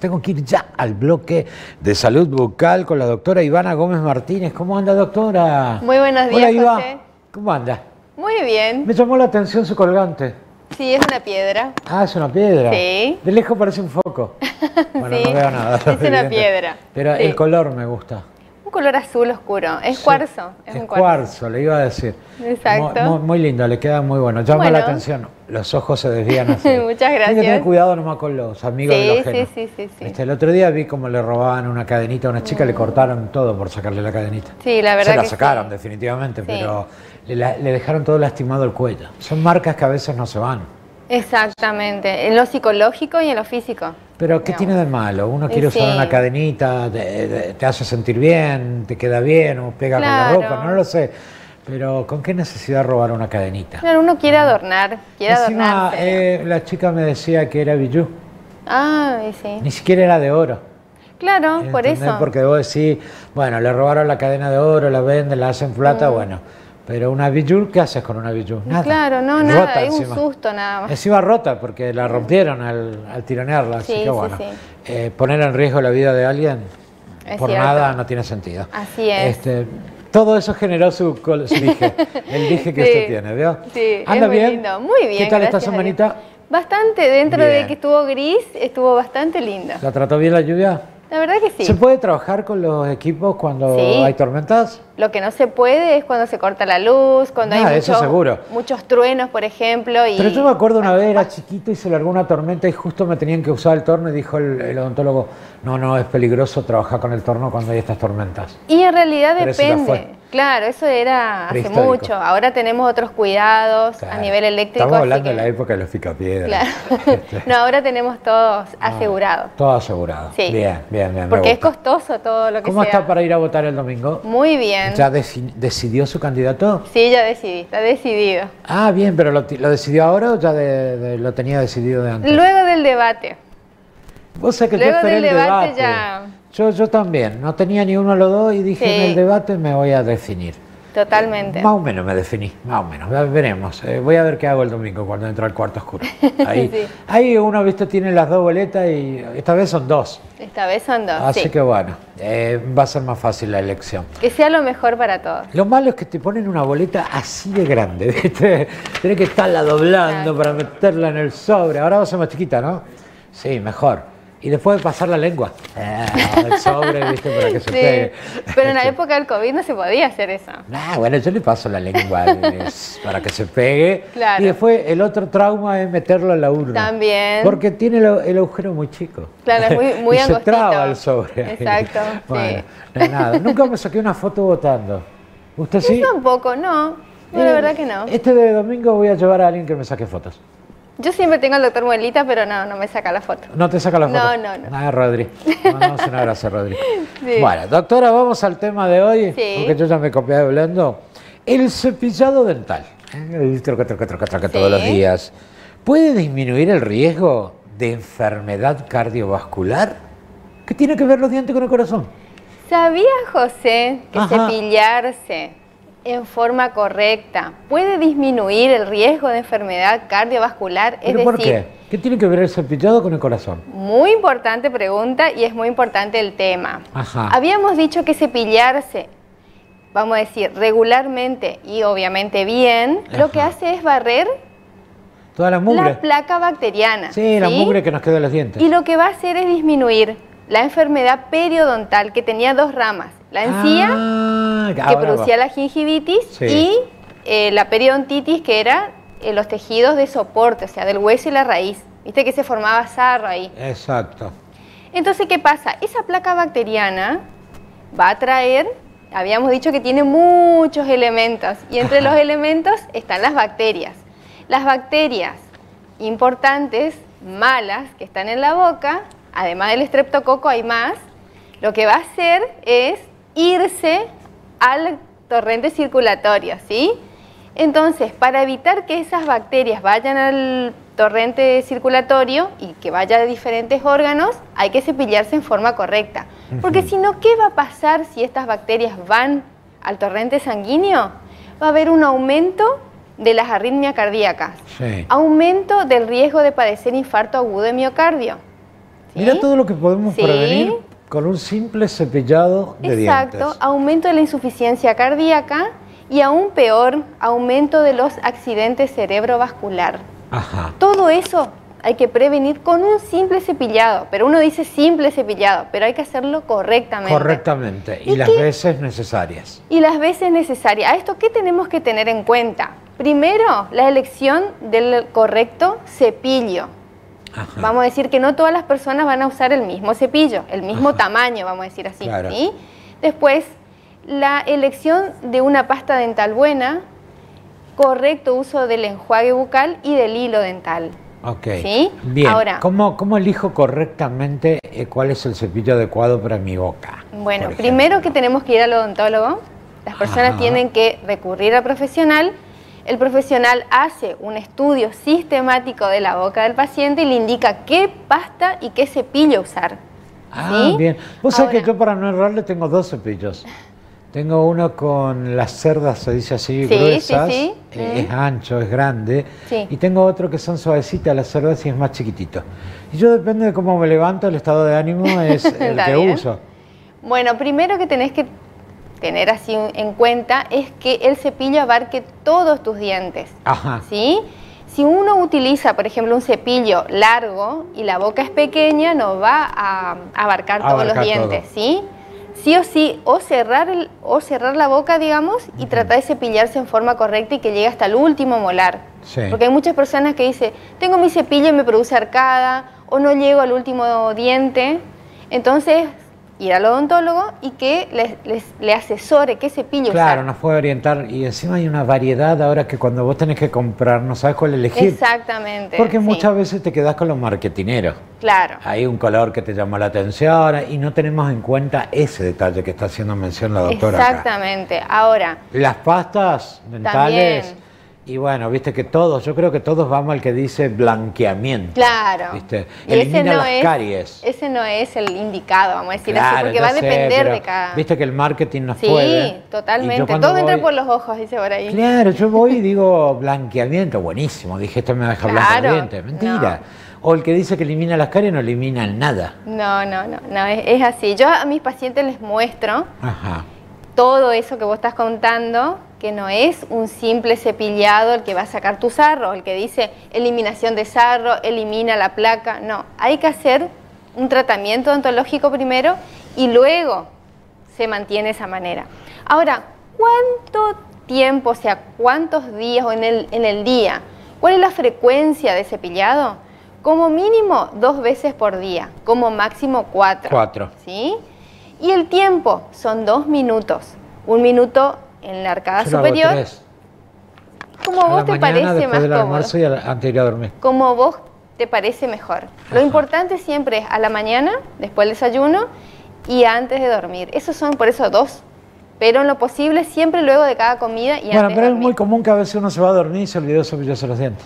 Tengo que ir ya al bloque de salud bucal con la doctora Ivana Gómez Martínez. ¿Cómo anda, doctora? Muy buenos días, Hola, Iván. José. ¿Cómo anda? Muy bien. Me llamó la atención su colgante. Sí, es una piedra. Ah, es una piedra. Sí. De lejos parece un foco. Bueno, Sí, no veo nada. es una evidente. piedra. Pero Sí. el color me gusta. Un color azul oscuro. Es Sí. cuarzo. Es, Es un cuarzo. cuarzo, le iba a decir. Exacto. Muy, lindo, le queda muy bueno. Llama la atención. Los ojos se desvían así. Muchas Hay que tener gracias. cuidado nomás con los amigos de los Sí, sí, sí, sí, sí. Este, el otro día vi como le robaban una cadenita a una chica, le cortaron todo por sacarle la cadenita. Sí, la verdad Se la que sacaron sí. definitivamente, pero le, le dejaron todo lastimado el cuello. Son marcas que a veces no se van. Exactamente. En lo psicológico y en lo físico. Pero ¿qué tiene de malo? Uno quiere usar sí. una cadenita, te, te- te hace sentir bien, te queda bien, o pega Claro. con la ropa, no lo sé. Pero ¿con qué necesidad robar una cadenita? Claro, uno quiere adornar, quiere Encima, eh, la chica me decía que era bijú, Ay, sí. ni siquiera era de oro. Claro, por eso. Porque vos decís, bueno, le robaron la cadena de oro, la venden, la hacen plata, bueno. Pero una bijú, ¿qué haces con una bijú? Nada. Claro, no, Rota nada, es un susto nada más. Encima rota porque la rompieron al, al tironearla, así Sí, que sí, bueno, sí. eh, poner en riesgo la vida de alguien Es por cierto. nada no tiene sentido. Así es. Este, todo eso generó su, dije, el dije que usted tiene, ¿vio? Sí, ¿Anda es muy bien? lindo. Muy bien. ¿Qué tal esta semanita? Bastante, dentro Bien. de que estuvo gris, estuvo bastante lindo. ¿La trató bien la lluvia? La verdad que sí. ¿Se puede trabajar con los equipos cuando hay tormentas? Lo que no se puede es cuando se corta la luz, cuando Ah, hay mucho- muchos truenos, por ejemplo. Y... Pero yo me acuerdo una vez, era chiquito y se largó una tormenta y justo me tenían que usar el torno y dijo el, el odontólogo, no, no, es peligroso trabajar con el torno cuando hay estas tormentas. Y en realidad Pero depende. Claro, eso era hace mucho. Ahora tenemos otros cuidados a nivel eléctrico. Estamos hablando que- de la época de los picapiedras. Claro. no, ahora tenemos todos asegurados. Todo asegurado. Sí. Bien, bien, bien. Porque es costoso todo lo que ¿Cómo sea. está para ir a votar el domingo? Muy bien. ¿Ya deci- decidió su candidato? Sí, ya decidí, está decidido. Ah, bien, pero ¿lo, decidió ahora o ya de- de- lo tenía decidido de antes? Luego del debate. Vos sabés que yo luego esperé del el debate debate. ya- Yo, yo también, no tenía ni uno de los dos y dije Sí. en el debate me voy a definir. Totalmente. Más o menos me definí, más o menos. Ve- Veremos. Eh, voy a ver qué hago el domingo cuando entro al cuarto oscuro. Ahí, Sí. ahí uno, viste, tiene las dos boletas y esta vez son dos. Esta vez son dos. Así sí. que bueno, eh, va a ser más fácil la elección. Que sea lo mejor para todos. Lo malo es que te ponen una boleta así de grande, ¿viste? Tienes que estarla doblando Claro. para meterla en el sobre. Ahora va a ser más chiquita, ¿no? Sí, mejor. Y después pasar la lengua. Ah, el sobre, ¿viste? Para que se Sí, pegue. pero en la época del COVID no se podía hacer eso. Ah, bueno, yo le paso la lengua es para que se pegue. Claro. Y después el otro trauma es meterlo en la urna. También. Porque tiene el, el agujero muy chico. Claro, es muy- muy y se angostito. traba el sobre. Exacto, Bueno, sí. no nada. Nunca me saqué una foto votando. ¿Usted sí? Yo tampoco, no. No, la Eh, verdad que no. Este de domingo voy a llevar a alguien que me saque fotos. Yo siempre tengo al doctor Muelita, pero no, no me saca la foto. ¿No te saca la foto? No, no, no. Ah, Rodri. Mandamos un abrazo, Rodri. Sí. Bueno, doctora, vamos al tema de hoy, Sí. porque yo ya me copié hablando. El cepillado dental. Eh, troca, troca, troca, troca Sí. todos los días. ¿Puede disminuir el riesgo de enfermedad cardiovascular? ¿Qué tiene que ver los dientes con el corazón? ¿Sabía, José, que Ajá. cepillarse en forma correcta puede disminuir el riesgo de enfermedad cardiovascular? Es ¿Pero por decir, qué? ¿Qué tiene que ver el cepillado con el corazón? Muy importante pregunta y es muy importante el tema. Ajá. Habíamos dicho que cepillarse, vamos a decir, regularmente y obviamente bien, lo que hace es barrer Toda la mugre. la placa bacteriana. sí, la mugre que nos queda en los dientes. Y lo que va a hacer es disminuir la enfermedad periodontal que tenía dos ramas, la encía Ah, que ahora producía va. la gingivitis Sí. y eh, la periodontitis que era eh, los tejidos de soporte, o sea, del hueso y la raíz. Viste que se formaba sarro ahí. Exacto. Entonces, ¿qué pasa? Esa placa bacteriana va a traer, habíamos dicho que tiene muchos elementos, y entre Ajá. los elementos están las bacterias. Las bacterias importantes, malas, que están en la boca, además del estreptococo hay más, lo que va a hacer es irse al torrente circulatorio, ¿sí? Entonces, para evitar que esas bacterias vayan al torrente circulatorio y que vaya a diferentes órganos, hay que cepillarse en forma correcta. Porque si no, ¿qué va a pasar si estas bacterias van al torrente sanguíneo? Va a haber un aumento de las arritmias cardíacas, Sí. aumento del riesgo de padecer infarto agudo de miocardio. Mira todo lo que podemos prevenir con un simple cepillado de dientes. Exacto, aumento de la insuficiencia cardíaca y aún peor, aumento de los accidentes cerebrovascular. Ajá. Todo eso hay que prevenir con un simple cepillado, pero uno dice simple cepillado, pero hay que hacerlo correctamente. Correctamente, y, las veces necesarias. Y las veces necesarias. ¿A esto qué tenemos que tener en cuenta? Primero, la elección del correcto cepillo. Vamos a decir que no todas las personas van a usar el mismo cepillo, el mismo tamaño, vamos a decir así. Después, la elección de una pasta dental buena, correcto uso del enjuague bucal y del hilo dental. Ok. ¿Sí? Bien. Ahora, ¿Cómo, ¿cómo, elijo correctamente eh, cuál es el cepillo adecuado para mi boca? Bueno, primero que tenemos que ir al odontólogo. Las personas tienen que recurrir al profesional. El profesional hace un estudio sistemático de la boca del paciente y le indica qué pasta y qué cepillo usar. Ah, bien. Vos sabés que yo para no errarle tengo dos cepillos. Tengo uno con las cerdas, se dice así, gruesas, eh, es ancho, es grande, y tengo otro que son suavecitas las cerdas y es más chiquitito. Y yo depende de cómo me levanto, el estado de ánimo es el que uso. Bueno, primero que tenés que tener así en cuenta es que el cepillo abarque todos tus dientes. Ajá. ¿Sí? Si uno utiliza, por ejemplo, un cepillo largo y la boca es pequeña, no va a abarcar, todos los dientes, ¿sí? sí o sí, o cerrar, el, o cerrar la boca, digamos, y tratar de cepillarse en forma correcta y que llegue hasta el último molar. Porque hay muchas personas que dicen, tengo mi cepillo y me produce arcada, o no llego al último diente. Entonces, ir al odontólogo y que les, le asesore qué cepillo claro, nos puede orientar. Y encima hay una variedad ahora que cuando vos tenés que comprar no sabes cuál elegir. Exactamente. Porque muchas veces te quedas con los marketineros. Claro. Hay un color que te llama la atención y no tenemos en cuenta ese detalle que está haciendo mención la doctora. Exactamente. Ahora. Las pastas dentales. Y bueno, viste que todos, yo creo que todos vamos al que dice blanqueamiento. Claro. ¿viste? Elimina las caries. Ese no es el indicado, vamos a decir así, porque va a depender de cada. Viste que el marketing nos sí, puede. Sí, totalmente. Todo entra por los ojos, dice por ahí. Claro, yo voy y digo blanqueamiento, buenísimo. Dije, esto me deja blanco los dientes. Mentira. O el que dice que elimina las caries no elimina nada. No, no, no, no es, es así. Yo a mis pacientes les muestro Ajá. todo eso que vos estás contando que no es un simple cepillado el que va a sacar tu sarro, el que dice eliminación de sarro, elimina la placa, no, hay que hacer un tratamiento odontológico primero y luego se mantiene esa manera. Ahora, ¿cuánto tiempo, o sea, cuántos días o en el, en el día? ¿Cuál es la frecuencia de cepillado? Como mínimo dos veces por día, como máximo cuatro. Cuatro. ¿Sí? Y el tiempo son dos minutos. Un minuto en la arcada superior. Como vos te parece más cómodo. Como vos te parece mejor. Lo importante siempre es a la mañana, después del desayuno y antes de dormir. Esos son por eso dos. Pero en lo posible siempre luego de cada comida y bueno, antes pero es muy común que a veces uno se va a dormir y se olvidó cepillarse los dientes.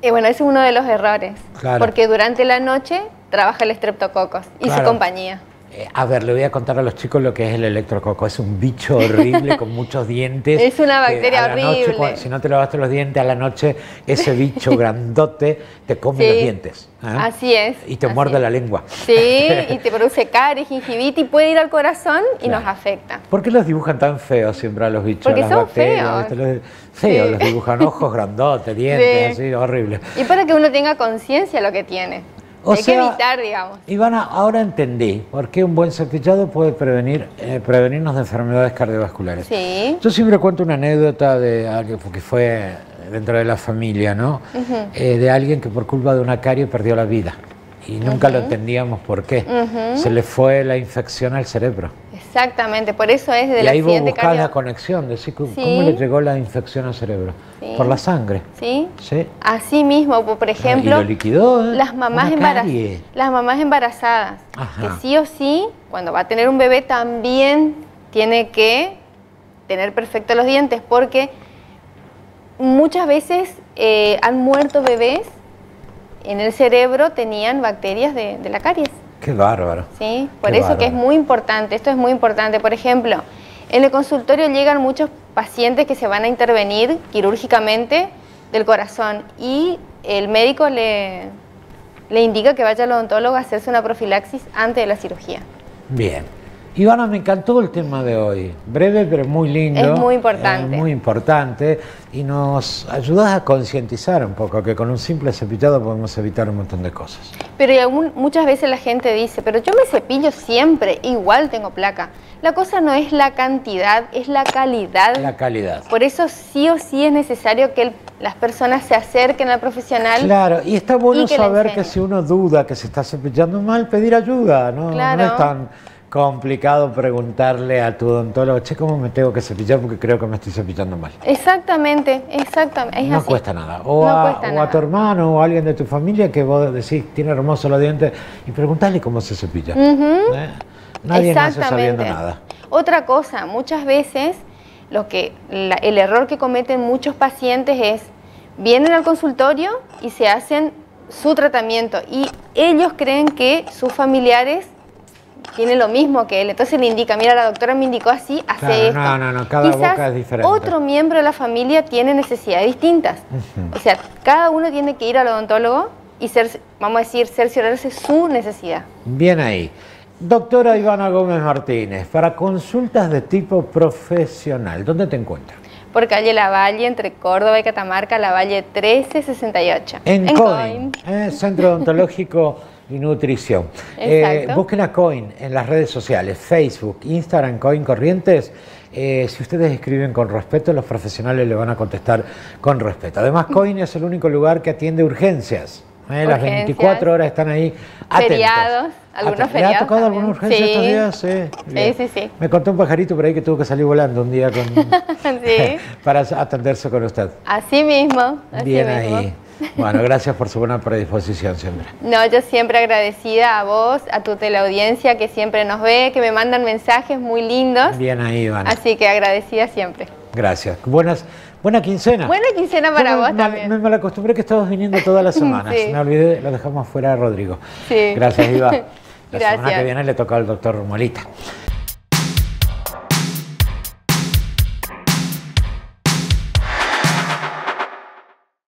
Y bueno, ese es uno de los errores. Porque durante la noche trabaja el estreptococos y su compañía. Eh, a ver, le voy a contar a los chicos lo que es el electrococo. Es un bicho horrible con muchos dientes. Es una bacteria horrible. si no te lavaste los dientes a la noche, ese bicho grandote te come los dientes. ¿eh? Así es. Y te muerde la lengua. Sí, y te produce caries, gingivitis, puede ir al corazón y nos afecta. ¿Por qué los dibujan tan feos siempre a los bichos? Porque las son feos. Los, feos, los dibujan ojos grandotes, dientes, así, horrible. Y para que uno tenga conciencia de lo que tiene. Hay que evitar, digamos. Ivana, ahora entendí por qué un buen cepillado puede prevenir, eh, prevenirnos de enfermedades cardiovasculares. Sí. Yo siempre cuento una anécdota de algo que fue dentro de la familia, ¿no? Eh, de alguien que por culpa de una carie perdió la vida y nunca lo entendíamos por qué. Se le fue la infección al cerebro. Exactamente, por eso es de y la ahí vos buscás la conexión, decir cómo, le llegó la infección al cerebro. Por la sangre. Sí. sí. Así mismo, por ejemplo, y lo ¿eh? las, mamás las mamás embarazadas, que sí o sí, cuando va a tener un bebé también tiene que tener perfectos los dientes, porque muchas veces eh, han muerto bebés en el cerebro tenían bacterias de, la caries. Qué bárbaro. Sí, por eso que es muy importante, esto es muy importante. Por ejemplo, en el consultorio llegan muchos pacientes que se van a intervenir quirúrgicamente del corazón y el médico le, le indica que vaya al odontólogo a hacerse una profilaxis antes de la cirugía. Bien. Ivana, me encantó el tema de hoy. Breve, pero muy lindo. Es muy importante. Es muy importante. Y nos ayudas a concientizar un poco que con un simple cepillado podemos evitar un montón de cosas. Pero muchas veces la gente dice, pero yo me cepillo siempre, igual tengo placa. La cosa no es la cantidad, es la calidad. La calidad. Por eso sí o sí es necesario que las personas se acerquen al profesional. Claro, y está bueno saber que si uno duda que se está cepillando mal, pedir ayuda, ¿no? Claro. No es tan complicado preguntarle a tu odontólogo, che, ¿cómo me tengo que cepillar? Porque creo que me estoy cepillando mal. Exactamente, exactamente. no cuesta nada. O, a, tu hermano o a alguien de tu familia que vos decís, tiene hermoso los dientes, y preguntarle cómo se cepilla. ¿Eh? Nadie nace sabiendo nada. Otra cosa, muchas veces lo que, el error que cometen muchos pacientes es, vienen al consultorio y se hacen su tratamiento y ellos creen que sus familiares tiene lo mismo que él. Entonces le indica, mira, la doctora me indicó así, hace esto. No, no, no, cada boca es diferente. Otro miembro de la familia tiene necesidades distintas. O sea, cada uno tiene que ir al odontólogo y ser, vamos a decir, cerciorarse su necesidad. Bien ahí. Doctora Ivana Gómez Martínez, para consultas de tipo profesional, ¿dónde te encuentras? Por calle La Valle, entre Córdoba y Catamarca, La Valle 1368. En, en Coin, eh, Centro Odontológico y nutrición. Eh, busquen a Coin en las redes sociales, Facebook, Instagram, Coin Corrientes. Eh, si ustedes escriben con respeto, los profesionales le van a contestar con respeto. Además, Coin es el único lugar que atiende urgencias. Eh, las 24 horas están ahí atentos. Feriados, algunos feriados. ¿Le ha tocado alguna urgencia estos días? Sí. sí, sí, Me contó un pajarito por ahí que tuvo que salir volando un día con, para atenderse con usted. Así mismo. Bien ahí. Bueno, gracias por su buena predisposición siempre. No, yo siempre agradecida a vos, a tu teleaudiencia que siempre nos ve, que me mandan mensajes muy lindos. Bien ahí, Iván. Así que agradecida siempre. Gracias. Buenas, buena quincena. Buena quincena para vos también. Me malacostumbré que estabas viniendo todas las semanas. Me olvidé, lo dejamos fuera de Rodrigo. Sí. Gracias, Iván. La semana que viene le toca al doctor Molita.